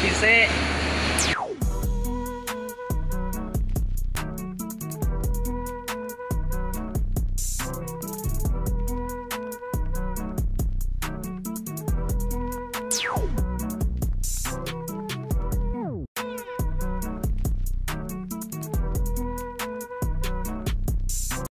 พิเศษ you